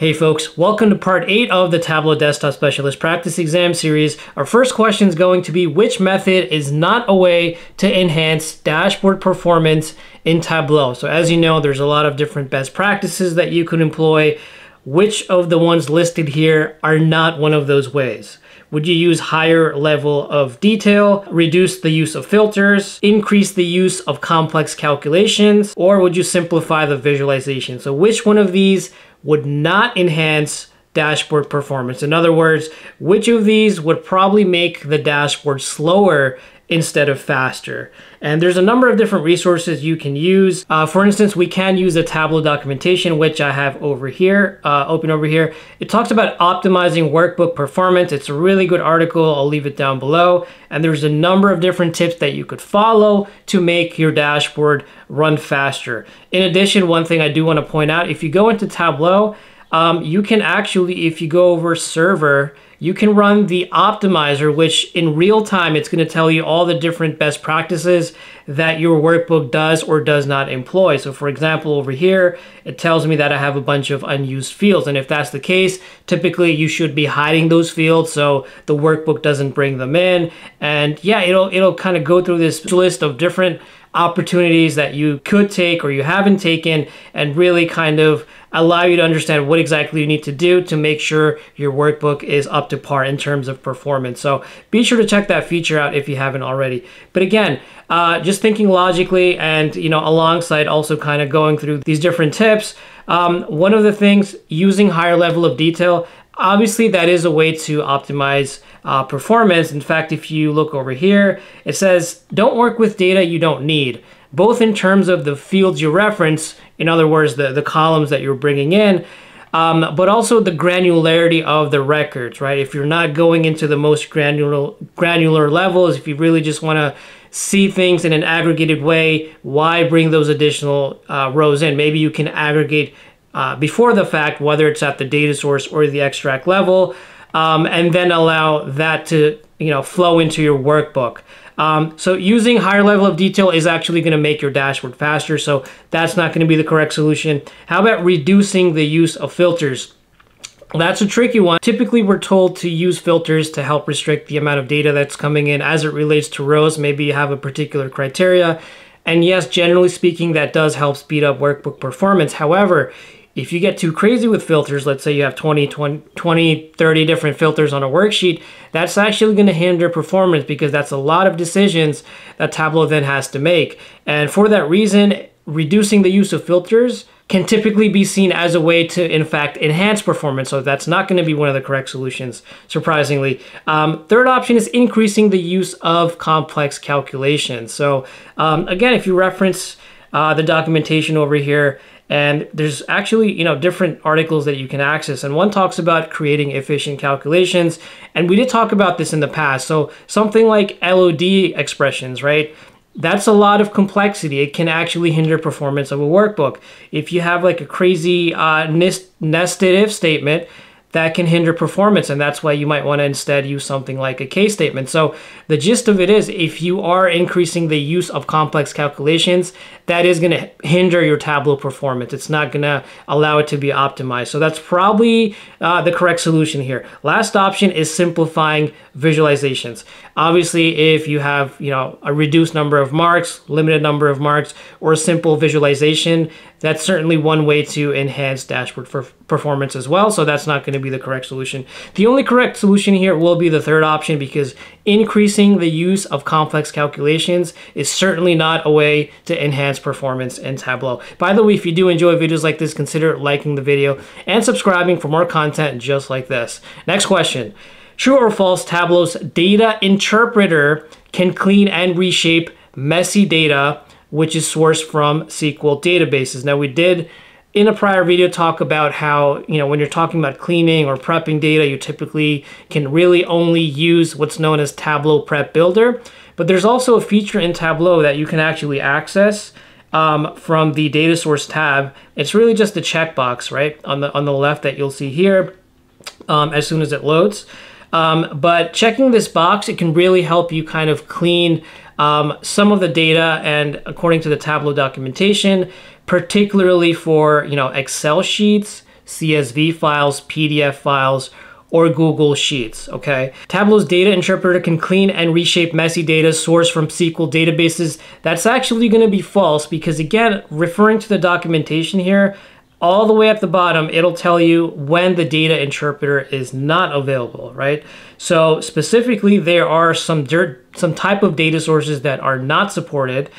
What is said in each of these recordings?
Hey folks, welcome to part 8 of the Tableau Desktop Specialist Practice Exam Series. Our first question is going to be which method is not a way to enhance dashboard performance in Tableau? So as you know, there's a lot of different best practices that you could employ. Which of the ones listed here are not one of those ways? Would you use higher level of detail, reduce the use of filters, increase the use of complex calculations, or would you simplify the visualization? So which one of these would not enhance dashboard performance? In other words, which of these would probably make the dashboard slower instead of faster. And there's a number of different resources you can use. Uh, for instance, we can use the Tableau documentation, which I have over here, uh, open over here. It talks about optimizing workbook performance. It's a really good article. I'll leave it down below. And there's a number of different tips that you could follow to make your dashboard run faster. In addition, one thing I do want to point out, if you go into Tableau, um, you can actually, if you go over server, you can run the optimizer, which in real time, it's going to tell you all the different best practices that your workbook does or does not employ. So for example, over here, it tells me that I have a bunch of unused fields. And if that's the case, typically you should be hiding those fields so the workbook doesn't bring them in. And yeah, it'll, it'll kind of go through this list of different opportunities that you could take or you haven't taken and really kind of allow you to understand what exactly you need to do to make sure your workbook is up to par in terms of performance. So be sure to check that feature out if you haven't already. But again, uh, just thinking logically and you know alongside also kind of going through these different tips, um, one of the things using higher level of detail, obviously that is a way to optimize uh, performance. In fact, if you look over here, it says don't work with data you don't need both in terms of the fields you reference, in other words, the, the columns that you're bringing in, um, but also the granularity of the records, right? If you're not going into the most granular, granular levels, if you really just want to see things in an aggregated way, why bring those additional uh, rows in? Maybe you can aggregate uh, before the fact, whether it's at the data source or the extract level, um, and then allow that to you know flow into your workbook. Um, so using higher level of detail is actually going to make your dashboard faster. So that's not going to be the correct solution. How about reducing the use of filters? That's a tricky one. Typically, we're told to use filters to help restrict the amount of data that's coming in as it relates to rows. Maybe you have a particular criteria. And yes, generally speaking, that does help speed up workbook performance. However, if you get too crazy with filters, let's say you have 20, 20, 20 30 different filters on a worksheet, that's actually going to hinder performance because that's a lot of decisions that Tableau then has to make. And for that reason, reducing the use of filters can typically be seen as a way to, in fact, enhance performance. So that's not going to be one of the correct solutions, surprisingly. Um, third option is increasing the use of complex calculations. So um, again, if you reference uh, the documentation over here, and there's actually, you know, different articles that you can access. And one talks about creating efficient calculations. And we did talk about this in the past. So something like LOD expressions, right? That's a lot of complexity. It can actually hinder performance of a workbook. If you have like a crazy uh, nested if statement, that can hinder performance and that's why you might want to instead use something like a case statement. So the gist of it is if you are increasing the use of complex calculations, that is going to hinder your Tableau performance. It's not going to allow it to be optimized. So that's probably uh, the correct solution here. Last option is simplifying visualizations. Obviously, if you have you know a reduced number of marks, limited number of marks, or simple visualization, that's certainly one way to enhance dashboard for performance as well. So that's not going to be the correct solution. The only correct solution here will be the third option because increasing the use of complex calculations is certainly not a way to enhance performance in Tableau. By the way, if you do enjoy videos like this, consider liking the video and subscribing for more content just like this. Next question. True or false, Tableau's data interpreter can clean and reshape messy data which is sourced from SQL databases. Now we did in a prior video talk about how, you know, when you're talking about cleaning or prepping data, you typically can really only use what's known as Tableau Prep Builder. But there's also a feature in Tableau that you can actually access um, from the data source tab. It's really just a checkbox, right, on the, on the left that you'll see here um, as soon as it loads. Um, but checking this box, it can really help you kind of clean um, some of the data and according to the Tableau documentation, particularly for you know Excel sheets, CSV files, PDF files, or Google Sheets, okay? Tableau's data interpreter can clean and reshape messy data sourced from SQL databases. That's actually gonna be false because again, referring to the documentation here, all the way at the bottom, it'll tell you when the data interpreter is not available, right? So specifically, there are some dirt, some type of data sources that are not supported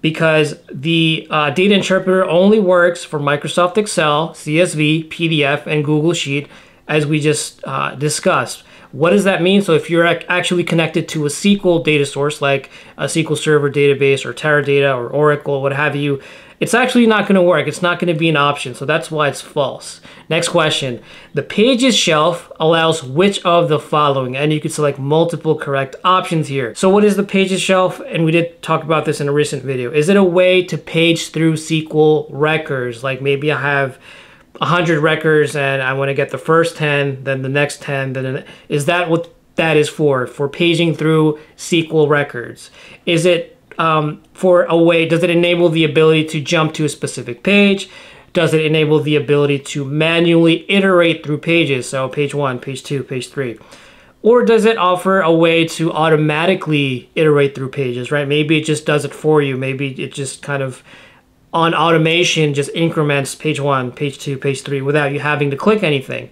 because the uh, data interpreter only works for Microsoft Excel, CSV, PDF, and Google Sheet as we just uh, discussed. What does that mean? So if you're actually connected to a SQL data source like a SQL Server database or Teradata or Oracle, what have you, it's actually not going to work. It's not going to be an option. So that's why it's false. Next question. The pages shelf allows which of the following? And you can select multiple correct options here. So what is the pages shelf? And we did talk about this in a recent video. Is it a way to page through SQL records? Like maybe I have 100 records and I want to get the first 10, then the next 10, then is that what that is for? For paging through SQL records? Is it um, for a way, does it enable the ability to jump to a specific page? Does it enable the ability to manually iterate through pages? So page one, page two, page three. Or does it offer a way to automatically iterate through pages, right? Maybe it just does it for you. Maybe it just kind of on automation just increments page one, page two, page three without you having to click anything.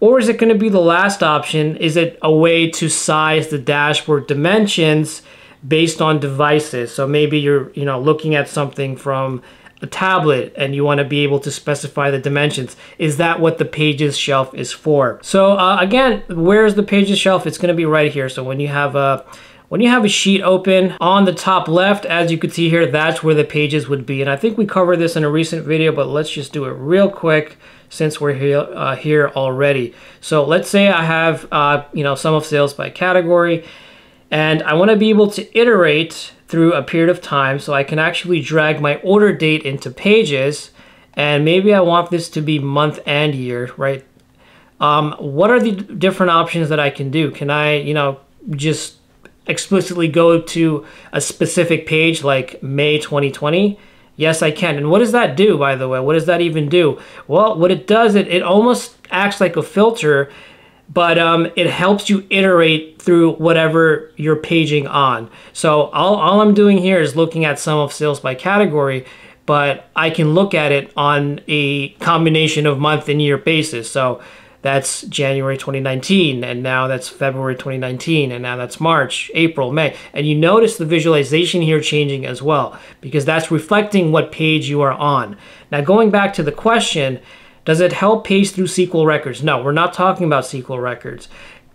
Or is it going to be the last option? Is it a way to size the dashboard dimensions based on devices? So maybe you're, you know, looking at something from a tablet and you want to be able to specify the dimensions. Is that what the pages shelf is for? So uh, again, where's the pages shelf? It's going to be right here. So when you have a when you have a sheet open on the top left, as you can see here, that's where the pages would be. And I think we covered this in a recent video, but let's just do it real quick since we're here, uh, here already. So let's say I have, uh, you know, sum of sales by category, and I want to be able to iterate through a period of time so I can actually drag my order date into pages, and maybe I want this to be month and year, right? Um, what are the different options that I can do? Can I, you know, just explicitly go to a specific page like May 2020? Yes, I can. And what does that do, by the way? What does that even do? Well, what it does, it, it almost acts like a filter, but um, it helps you iterate through whatever you're paging on. So all, all I'm doing here is looking at sum of sales by category, but I can look at it on a combination of month and year basis. So that's January 2019, and now that's February 2019, and now that's March, April, May. And you notice the visualization here changing as well, because that's reflecting what page you are on. Now going back to the question, does it help page through SQL records? No, we're not talking about SQL records.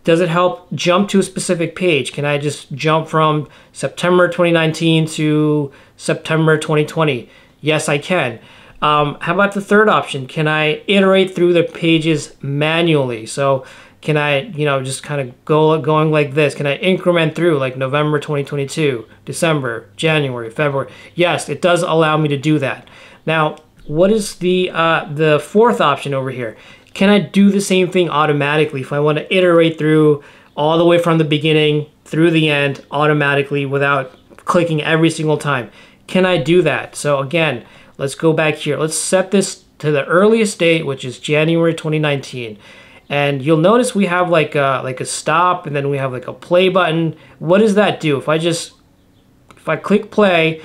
Does it help jump to a specific page? Can I just jump from September 2019 to September 2020? Yes, I can. Um, how about the third option? Can I iterate through the pages manually? So can I, you know, just kind of go going like this? Can I increment through like November 2022, December, January, February? Yes, it does allow me to do that. Now, what is the uh, the fourth option over here? Can I do the same thing automatically if I want to iterate through all the way from the beginning through the end automatically without clicking every single time? Can I do that? So again, Let's go back here. Let's set this to the earliest date, which is January 2019. And you'll notice we have like a, like a stop and then we have like a play button. What does that do? If I just, if I click play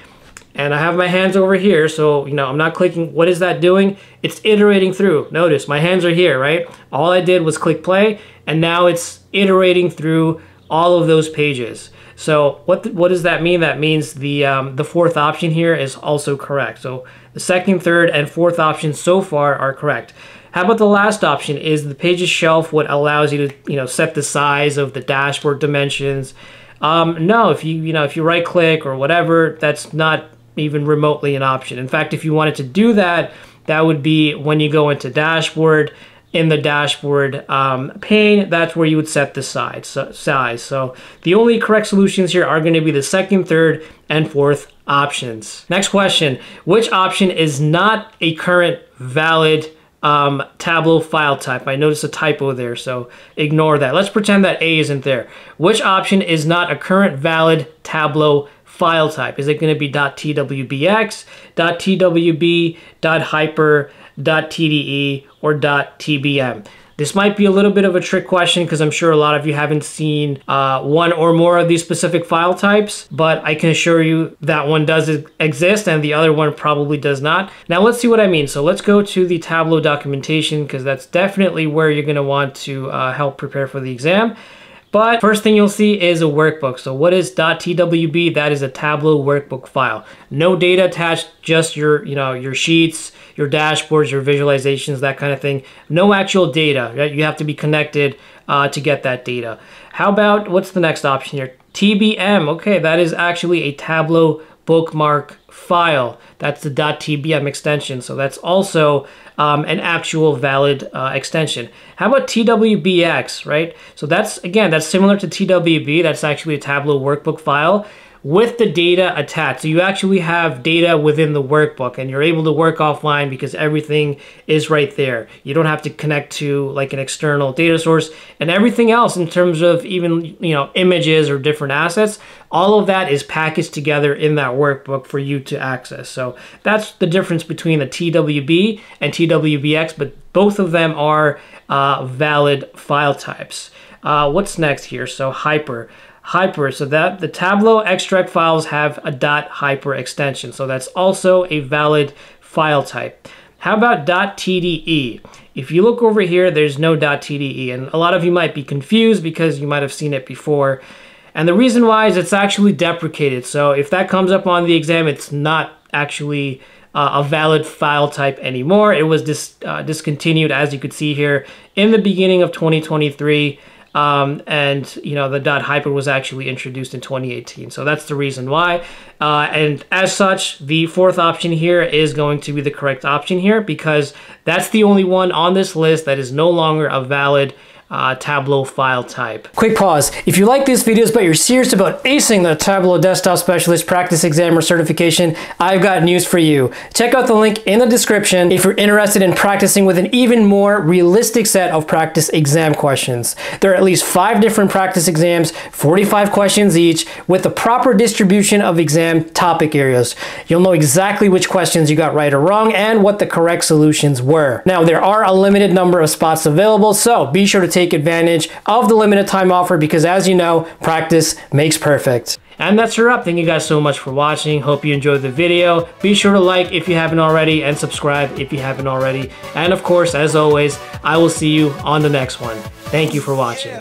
and I have my hands over here, so, you know, I'm not clicking, what is that doing? It's iterating through. Notice my hands are here, right? All I did was click play and now it's iterating through all of those pages. So what what does that mean? That means the um, the fourth option here is also correct. So the second, third, and fourth options so far are correct. How about the last option is the pages shelf what allows you to you know set the size of the dashboard dimensions. Um, no, if you you know if you right click or whatever, that's not even remotely an option. In fact, if you wanted to do that, that would be when you go into dashboard in the dashboard um, pane, that's where you would set the size. So, size. So the only correct solutions here are going to be the second, third, and fourth options. Next question, which option is not a current valid um, Tableau file type? I noticed a typo there, so ignore that. Let's pretend that A isn't there. Which option is not a current valid Tableau file type? Is it going to be .twbx, .twb, .hyper, .tde or dot .tbm. This might be a little bit of a trick question because I'm sure a lot of you haven't seen uh, one or more of these specific file types, but I can assure you that one does exist and the other one probably does not. Now let's see what I mean. So let's go to the Tableau documentation because that's definitely where you're going to want to uh, help prepare for the exam. But first thing you'll see is a workbook. So what is .twb? That is a Tableau workbook file. No data attached, just your, you know, your sheets, your dashboards, your visualizations, that kind of thing. No actual data. Right? You have to be connected uh, to get that data. How about, what's the next option here? TBM. Okay, that is actually a Tableau bookmark file. That's the .tbm extension. So that's also um, an actual valid uh, extension. How about TWBX, right? So that's, again, that's similar to TWB. That's actually a Tableau workbook file with the data attached. So you actually have data within the workbook and you're able to work offline because everything is right there. You don't have to connect to like an external data source and everything else in terms of even, you know, images or different assets, all of that is packaged together in that workbook for you to access. So that's the difference between the TWB and TWBX, but both of them are uh, valid file types. Uh, what's next here? So hyper hyper. So that the Tableau extract files have a dot .hyper extension. So that's also a valid file type. How about dot .tde? If you look over here, there's no dot .tde, and a lot of you might be confused because you might have seen it before. And the reason why is it's actually deprecated. So if that comes up on the exam, it's not actually uh, a valid file type anymore. It was dis uh, discontinued, as you could see here, in the beginning of 2023. Um, and you know the dot hyper was actually introduced in 2018 so that's the reason why. Uh, and as such the fourth option here is going to be the correct option here because that's the only one on this list that is no longer a valid uh, Tableau file type. Quick pause. If you like these videos but you're serious about acing the Tableau Desktop Specialist Practice Exam or certification, I've got news for you. Check out the link in the description if you're interested in practicing with an even more realistic set of practice exam questions. There are at least five different practice exams, 45 questions each, with the proper distribution of exam topic areas. You'll know exactly which questions you got right or wrong and what the correct solutions were. Now, there are a limited number of spots available, so be sure to take advantage of the limited time offer because as you know, practice makes perfect. And that's a wrap. Thank you guys so much for watching. Hope you enjoyed the video. Be sure to like if you haven't already and subscribe if you haven't already. And of course, as always, I will see you on the next one. Thank you for watching.